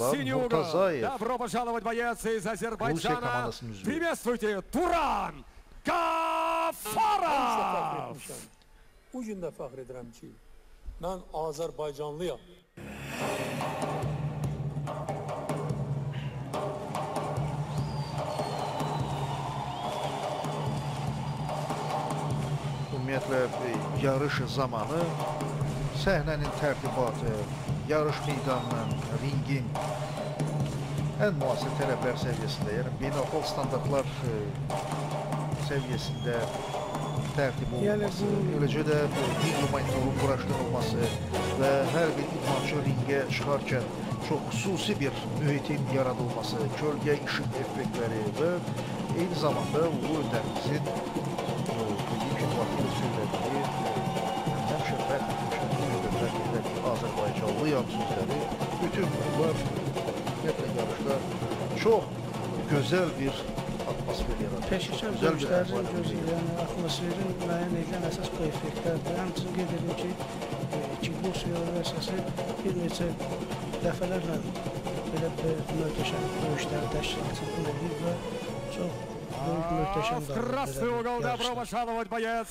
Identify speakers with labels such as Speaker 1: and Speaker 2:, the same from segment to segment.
Speaker 1: Муртазаев.
Speaker 2: Добро пожаловать, боец из Азербайджана. Приветствуйте, Туран.
Speaker 3: Bu gün də fəxr edirəm ki, mən Azərbaycanlıyam.
Speaker 1: Ümumiyyətlə e, yarış zamanı səhnənin tərtibatı, yarış meydanının, ringin. Ən müasir tələblər səviyyəsində, yəni beynəlxalq standartlar e, səviyyəsində tərtib
Speaker 4: Yəni
Speaker 1: olunması,
Speaker 4: bu-
Speaker 1: eləcə də video monitorun quraşdırılması və hər bir idmançı ringə çıxarkən çox xüsusi bir mühitin yaradılması, kölgə işıq effektləri və eyni zamanda Ulu Öndərimizin e, dediyim kimi vaxtında həmişə fəxr etmişəm, müddətlər deyirlər Azərbaycanlıyam sözləri, bütün bunlar ümumiyyətlə yarışda çox gözəl bir atmosfer yaradır.
Speaker 4: Peşəkar döyüşlərin gözü, yəni atmosferin müəyyən edilən əsas bu effektlərdir. Həmçinin qeyd edim ki, e, kickboks əsası bir neçə dəfələrlə belə bir möhtəşəm döyüşlər təşkilatını edir və çox Krasnıoğlu
Speaker 2: da bravo
Speaker 1: şanovat
Speaker 2: bayez.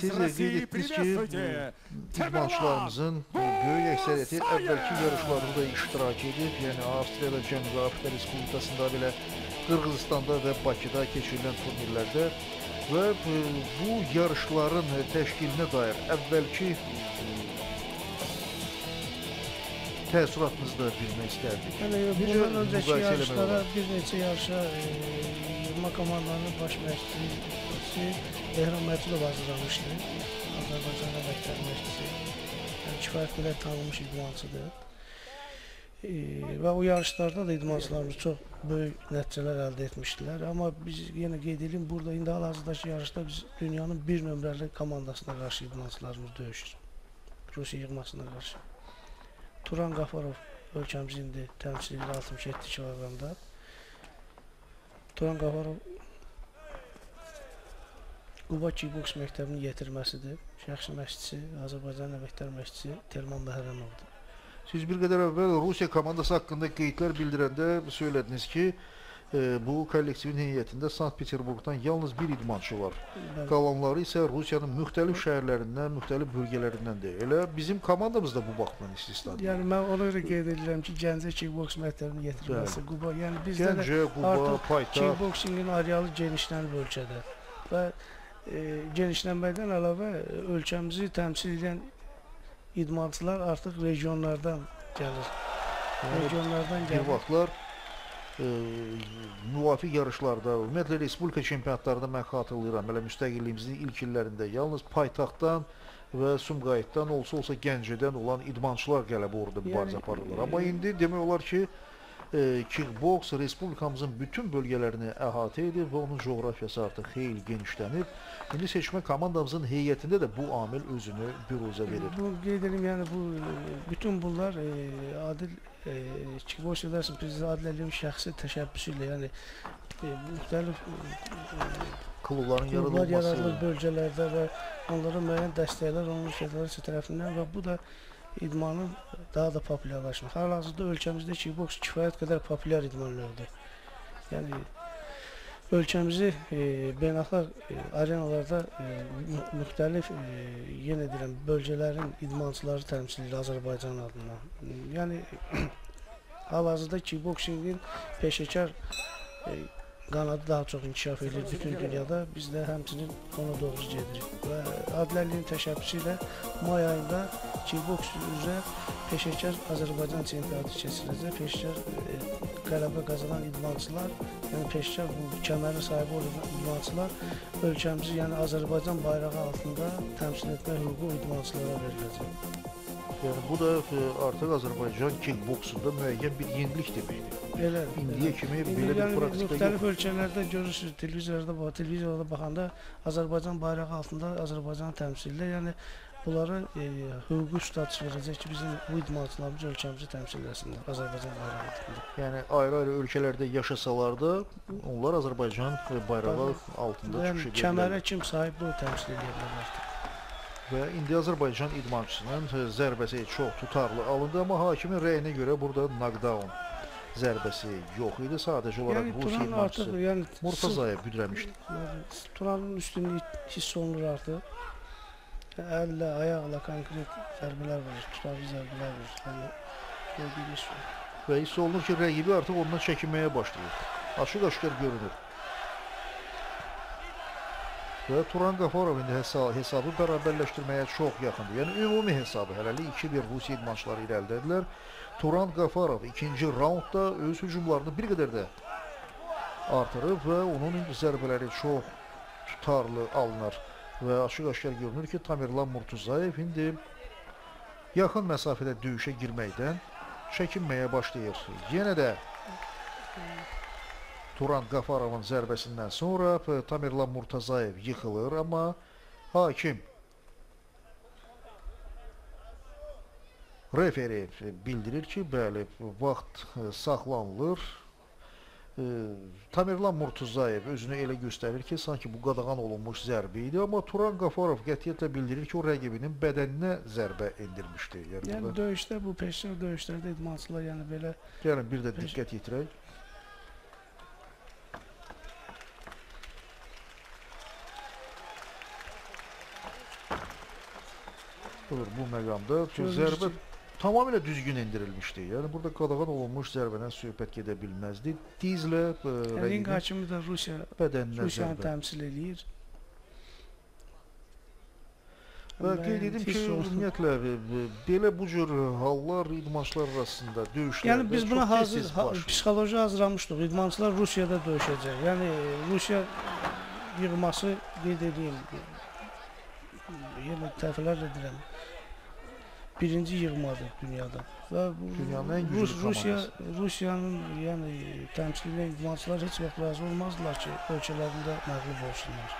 Speaker 1: Siz de qeyd etdiniz ki, maçlarımızın böyük əksəriyyəti əvvəlki yarışlarda iştirak edib. Yəni Avstriya və Cənubi Afrika Respublikasında belə Qırğızistanda və Bakıda keçirilən turnirlərdə və bu yarışların təşkilinə dair əvvəlki təəssüratınızı da bilmək istərdik. Hələ,
Speaker 4: bundan öncəki yarışlara, bir neçə yarışa e, yığma komandanın baş məşqçisi Behram Məcudov hazırlamışdı. Azərbaycan əməkdar məşqçisi. Yəni kifayət qədər tanınmış idmançıdır. E, və o yarışlarda da idmançılarımız çox böyük nəticələr əldə etmişdilər. Amma biz yenə qeyd edelim, burada indi hal-hazırdakı yarışda biz dünyanın bir nömrəli komandasına qarşı idmançılarımız döyüşür. Rusiya yığmasına qarşı. Turan Qafarov ölkəmiz indi təmsil edir 67 kiloqramda. Turan Qafarov Quba kickboks məktəbinin yetirməsidir. Şəxsi məşqçisi, Azərbaycan əməkdar məşqçisi Telman Bəhərəmovdur.
Speaker 1: Siz bir qədər əvvəl Rusiya komandası haqqında qeydlər bildirəndə söylədiniz ki, bu kollektivin heyətində Sankt-Peterburqdan yalnız bir idmançı var.
Speaker 4: Bəli.
Speaker 1: Qalanları isə Rusiyanın müxtəlif şəhərlərindən, müxtəlif bölgələrindən Elə bizim komandamız da bu baxımdan istisnadır.
Speaker 4: Yəni mən ona görə qeyd edirəm ki, Gəncə kickboks məktəbinin yetirməsi
Speaker 1: Bəli.
Speaker 4: Quba, yəni bizdə də
Speaker 1: Gəncə, Quba,
Speaker 4: artıq
Speaker 1: Paytaxt
Speaker 4: kickboksingin arealı genişlənib ölkədə və e, genişlənməkdən əlavə e, ölkəmizi təmsil edən idmançılar artıq regionlardan gəlir.
Speaker 1: Yəni,
Speaker 4: Regionlardan
Speaker 1: bir
Speaker 4: gəlir.
Speaker 1: vaxtlar e, müvafiq yarışlarda, ümumiyyətlə respublika çempionatlarında mən xatırlayıram, elə müstəqilliyimizin ilk illərində yalnız paytaxtdan və Sumqayıtdan olsa-olsa Gəncədən olan idmançılar qələbə uğrunda mübarizə
Speaker 4: Yəni,
Speaker 1: aparırlar.
Speaker 4: e,
Speaker 1: Amma indi demək olar ki, e, kickboks respublikamızın bütün bölgələrini əhatə edib və onun coğrafiyası artıq xeyli genişlənib. İndi seçmə komandamızın heyətində də bu amil özünü büruzə verir.
Speaker 4: Bu qeyd edim, yəni bu e, bütün bunlar e, Adil e, Kickboks Federasiyası prezidenti Adil Əliyevin şəxsi təşəbbüsü ilə, yəni e, müxtəlif
Speaker 1: Klubların
Speaker 4: klublar yaradılır
Speaker 1: yaradılması,
Speaker 4: bölgələrdə və onlara müəyyən dəstəklər onun federasiya tərəfindən və bu da idmanın daha da populyarlaşması. Hal-hazırda ölkəmizdə kickboks kifayət qədər populyar idman növüdür. Yəni ölkəmizi e, beynəlxalq e, arenalarda e, mü- müxtəlif e, yenə deyirəm bölgələrin idmançıları təmsil edir Azərbaycan adından. Yəni hal-hazırda kickboksingin peşəkar e, qanadı daha çox inkişaf edir bütün dünyada. Biz də həmçinin ona doğru gedirik. Və Adil Əliyev təşəbbüsü ilə may ayında kickboks üzrə peşəkar Azərbaycan çempionatı keçiriləcək. Peşəkar e, qələbə qazanan idmançılar, yəni peşəkar bu kəmərin sahibi olan idmançılar ölkəmizi, yəni Azərbaycan bayrağı altında təmsil etmə hüququ idmançılara veriləcək.
Speaker 1: Yəni bu da e, artıq Azərbaycan kickboksunda müəyyən bir yenilik deməkdir.
Speaker 4: Elə
Speaker 1: İndiyə kimi
Speaker 4: İndi
Speaker 1: belə bir
Speaker 4: yəni
Speaker 1: praktika yox.
Speaker 4: müxtəlif ölkələrdə görürsüz, televizorda, televizorda baxanda Azərbaycan bayrağı altında Azərbaycan təmsildə, yəni bunlara e, hüquqi status verəcək ki, bizim bu idmançılarımız ölkəmizi təmsil etsinlər Azərbaycan bayrağı altında.
Speaker 1: Yəni ayrı-ayrı ölkələrdə yaşasalar da onlar Azərbaycan bayrağı altında
Speaker 4: Yəni
Speaker 1: çıxış edə
Speaker 4: kəmərə kim sahibdir, o təmsil edə bilər artıq.
Speaker 1: Və indi Azərbaycan idmançısının zərbəsi çox tutarlı alındı, amma hakimin rəyinə görə burada knockdown zərbəsi yox idi. Sadəcə olaraq
Speaker 4: Yəni
Speaker 1: Rusiya idmançısı
Speaker 4: yəni
Speaker 1: Murtazaya büdrəmişdi.
Speaker 4: sırf- Turanın üstünlüyü hiss olunur artıq. Əllə, ayaqla konkret zərbələr vurur, tutarlı zərbələr vurur. Yəni gördüyünüz kimi.
Speaker 1: Və hiss olunur ki, rəqibi artıq ondan çəkinməyə başlayır. Açıq-aşkar görünür. Və Turan Qafarov indi hesa- hesabı bərabərləşdirməyə çox yaxındır. Yəni ümumi hesabı hələlik 2-1 Rusiya idmançıları irəlidədirlər. Turan Qafarov ikinci raundda öz hücumlarını bir qədər də artırıb və onun zərbələri çox tutarlı alınır. Və açıq-aşkar görünür ki, Tamirlan Murtuzayev indi yaxın məsafədə döyüşə girməkdən çəkinməyə başlayır. Yenə də Turan Qafarovun zərbəsindən sonra Tamirlan Murtazayev yıxılır, amma hakim referi bildirir ki, bəli, vaxt saxlanılır. Tamirlan Murtuzayev özünü elə göstərir ki, sanki bu qadağan olunmuş zərbə idi, amma Turan Qafarov qətiyyətlə bildirir ki, o rəqibinin bədəninə zərbə endirmişdi. Yəni,
Speaker 4: Yəni döyüşdə bu peşəkar döyüşlərdə idmançılar yəni belə
Speaker 1: Gəlin bir də diqqət yetirək. Budur, bu məqamda zərbə
Speaker 4: ki-
Speaker 1: tamamilə düzgün endirilmişdi. Yəni burada qadağan olunmuş zərbədən söhbət gedə bilməzdi. Dizlə e,
Speaker 4: yəni
Speaker 1: rəqibin
Speaker 4: hakimi də Rusiya
Speaker 1: bədəninə
Speaker 4: Rusiyanı təmsil eləyir.
Speaker 1: Və qeyd edim ki,
Speaker 4: hiss olunur.
Speaker 1: ümumiyyətlə e, e, belə bu cür hallar idmançılar arasında döyüşlərdə
Speaker 4: Yəni biz buna hazır ha, psixoloji hazırlamışdıq. İdmançılar Rusiyada döyüşəcək. Yəni Rusiya yığması qeyd edeyim. Yenə dəfələrlə deyirəm. Birinci yığmadır dünyada. Və bu
Speaker 1: Dünyanın ən
Speaker 4: Rus, Rusiya. Rusiyanın yəni təmsil edən idmançılar heç vaxt razı olmazdılar ki, ölkələrində məğlub olsunlar.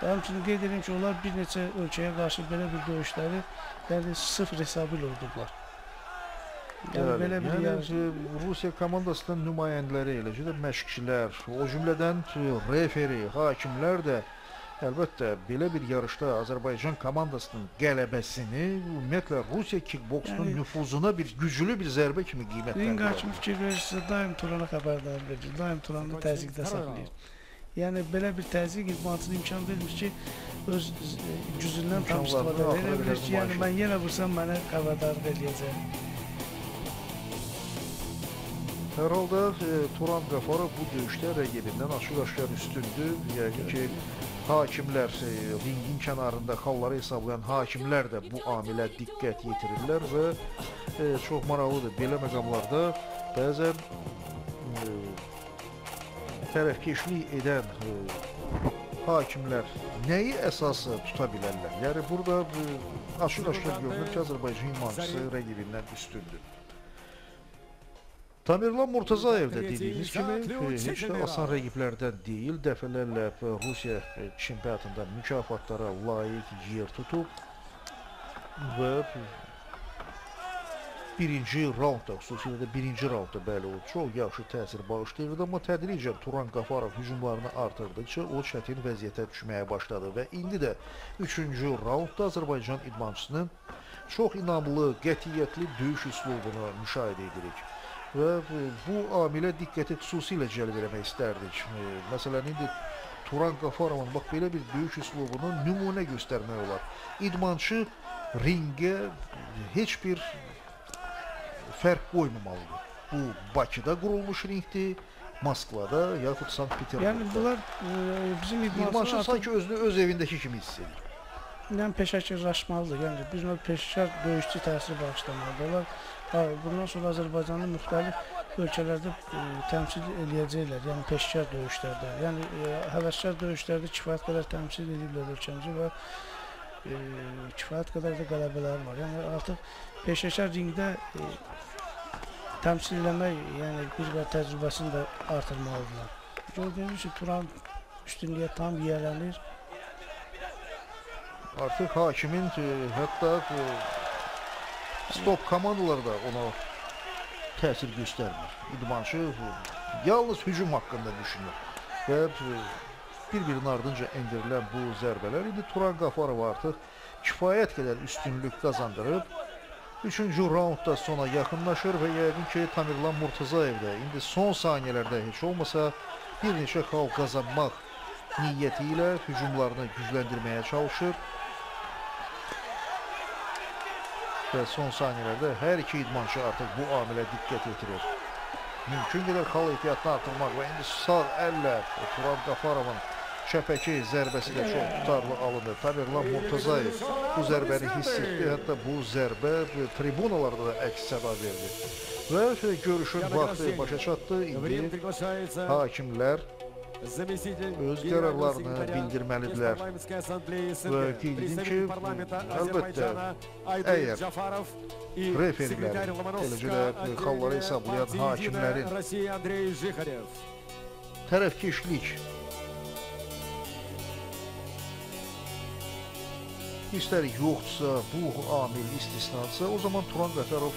Speaker 4: Və həmçinin qeyd edirəm ki, onlar bir neçə ölkəyə qarşı belə bir döyüşləri yəni sıfır hesabı ilə udublar. Yəni
Speaker 1: Bəli,
Speaker 4: belə bir
Speaker 1: yəni,
Speaker 4: yarış
Speaker 1: e, Rusiya komandasının nümayəndələri, eləcə də məşqçilər, o cümlədən e, referi, hakimlər də əlbəttə belə bir yarışda Azərbaycan komandasının qələbəsini ümumiyyətlə Rusiya kickboksunun
Speaker 4: Yəni-
Speaker 1: nüfuzuna bir güclü bir zərbə kimi
Speaker 4: Ring
Speaker 1: qiymətləndirir.
Speaker 4: hakimi fikir verirsə daim Turana xəbərdar verir, daim Turanı təzyiqdə saxlayır. Yəni belə bir təzyiq idmançına imkan vermir ki, öz gücündən tam istifadə edə bilir ki, yəni mən yenə vursam mənə xəbərdarlıq eləyəcək.
Speaker 1: Hər halda e, Turan Qafarov bu döyüşdə rəqibindən açıq-aşkar üstündür. Yəqin ki, hakimlər, e, ringin kənarında xalları hesablayan hakimlər də bu amilə diqqət yetirirlər və e, çox maraqlıdır. Belə məqamlarda bəzən e, tərəfkeşlik edən e, hakimlər nəyi əsas tuta bilərlər? Yəni burada e, açıq-aşkar görünür ki, Azərbaycan idmançısı rəqibindən üstündür. Tamirlan Murtazayev də dediyimiz kimi e, heç də asan rəqiblərdən deyil. Dəfələrlə e, Rusiya e, çempionatında mükafatlara layiq yer tutub və birinci raundda, xüsusilə də birinci raundda bəli o çox yaxşı təsir bağışlayırdı, amma tədricən Turan Qafarov hücumlarını artırdıkca o çətin vəziyyətə düşməyə başladı və indi də üçüncü raundda Azərbaycan idmançısının çox inamlı, qətiyyətli döyüş üslubunu müşahidə edirik. Və bu, bu amilə diqqəti xüsusilə cəlb eləmək istərdik. E, Məsələn, indi Turan Qafarovun bax belə bir döyüş üslubunu nümunə göstərmək olar. İdmançı ringə heç bir fərq qoymamalıdır. Bu Bakıda qurulmuş ringdir, Moskvada yaxud Sankt-Peterburqda.
Speaker 4: Yəni bunlar e, bizim
Speaker 1: İdmançı
Speaker 4: idmançılar artıq
Speaker 1: sanki özünü öz evindəki kimi hiss edir.
Speaker 4: yəni peşəkarlaşmalıdır. Yəni bir növ peşəkar döyüşçü təsiri bağışlamalıdır. Onlar ha, bundan sonra Azərbaycanın müxtəlif ölkələrdə e, təmsil eləyəcəklər. Yəni peşəkar döyüşlərdə. Yəni e, həvəskar döyüşlərdə kifayət qədər təmsil ediblər ölkəmizi və e, kifayət qədər də qələbələri var. Yəni artıq peşəkar ringdə e, təmsil eləmək, yəni bir qədər təcrübəsini də artırmalıdırlar. Gördüyünüz kimi Turan üstünlüyə tam yiyələnir.
Speaker 1: Artıq hakimin e, hətta e, stop komandaları da ona təsir göstərmir. İdmançı yalnız hücum haqqında düşünür və e, bir-birinin ardınca endirilən bu zərbələr indi Turan Qafarov artıq kifayət qədər üstünlük qazandırıb Üçüncü raundda sona yaxınlaşır və yəqin ki, Tamirlan Murtazayev də indi son saniyələrdə heç olmasa bir neçə xal qazanmaq niyyəti ilə hücumlarını gücləndirməyə çalışır. və son saniyələrdə hər iki idmançı artıq bu amilə diqqət yetirir. Mümkün qədər xal ehtiyatını artırmaq və indi sağ əllə Turan Qafarovun çəpəki zərbəsi də çox tutarlı alındı. Taverlan Murtazayev bu zərbəni hiss etdi, hətta bu zərbə tribunalarda da əks səba verdi. Və görüşün vaxtı başa çatdı, indi hakimlər öz qərarlarını bildirməlidirlər. Və qeydim ki, əlbəttə, əgər
Speaker 2: referlərin,
Speaker 1: eləcə də xalları hesablayan hakimlərin tərəfkeşlik istər yoxdursa, bu amil istisnadsa, o zaman Turan Qatarov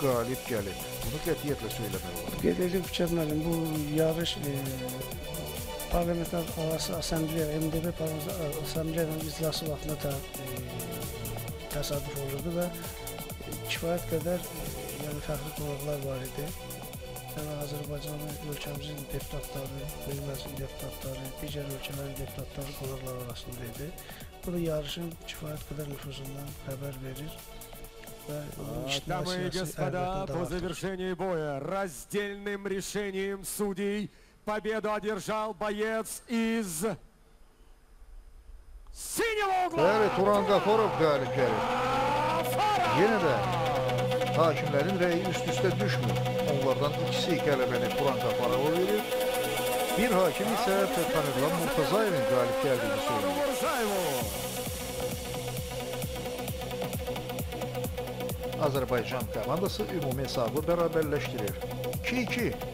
Speaker 1: qalib gəlir. Bunu qətiyyətlə söyləmək olar.
Speaker 4: Qeyd edib Fikət müəllim, bu yarış e, Parlamentlər Arası Assambleya, MDB Parlamentlər Assambleyanın iclası vaxtında da e, təsadüf olurdu və e, kifayət qədər e, yəni fəxri qonaqlar var idi. Yəni Azərbaycanın ölkəmizin deputatları, Böyük Məclisin deputatları, digər ölkələrin deputatları qonaqlar arasında idi. Bu da yarışın kifayət qədər nüfuzundan xəbər verir və
Speaker 2: А,
Speaker 4: ictimai
Speaker 2: Дамы и
Speaker 4: siyasi
Speaker 2: господа,
Speaker 4: əhəmiyyətini də
Speaker 2: по
Speaker 4: artırır.
Speaker 2: завершении боя раздельным решением судей победу одержал боец из синего угла.
Speaker 1: Bəli, Turan Qafarov qalib gəlir. Yenə də hakimlərin rəyi üst-üstə düşmür. Onlardan ikisi qələbəni Turan Qafarova verir. Bir hakim isə Tamirlan Murtazayevin qalib gəldiyini söylüyor.
Speaker 2: Мурзаеву.
Speaker 1: Azərbaycan komandası ümumi hesabı bərabərləşdirir. 2-2.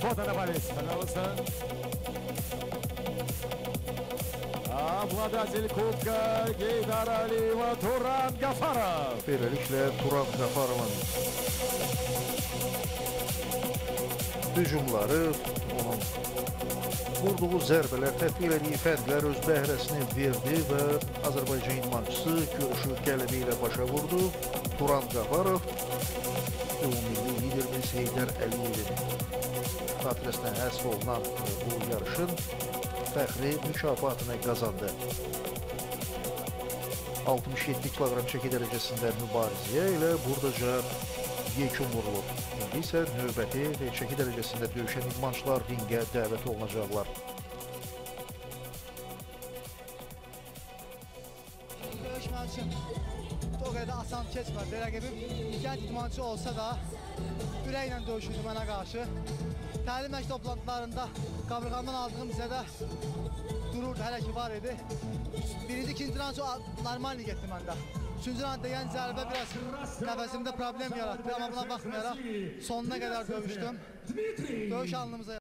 Speaker 2: Foto na palestra, na avançando. Ah, Abladat Kuka Gider Ali ve
Speaker 1: Turan Gafarov. Böylelikle Turan Gafarov'un hücumları onun vurduğu zərbələr, etdiyi fəndlər öz bəhrəsini verdi və Azərbaycan idmançısı görüşü qələbə ilə başa vurdu. Turan Qafarov ümumilli liderimiz Heydər Əliyevin xatirəsinə həsr olunan bu yarışın fəxri mükafatını qazandı. 67 kiloqram çəki dərəcəsində mübarizəyə ilə buradaca yekun vurulur. İndi isə növbəti çəki dərəcəsində döyüşən idmançılar ringə dəvət olunacaqlar.
Speaker 5: Döyüş mənim üçün o qədər də asan keçmədi. Rəqibim gənc idmançı olsa da ürəklə döyüşürdü mənə qarşı. Təlim məşq toplantılarında qabırğamdan aldığım hissədə dururdu, hələ ki var idi. Birinci, ikinci çox normal getdi məndə. Üçüncü roundda yəni zərbə biraz nəfəsimdə problem yaratdı, amma buna baxmayaraq sonuna qədər döyüşdüm. Döyüş alnımıza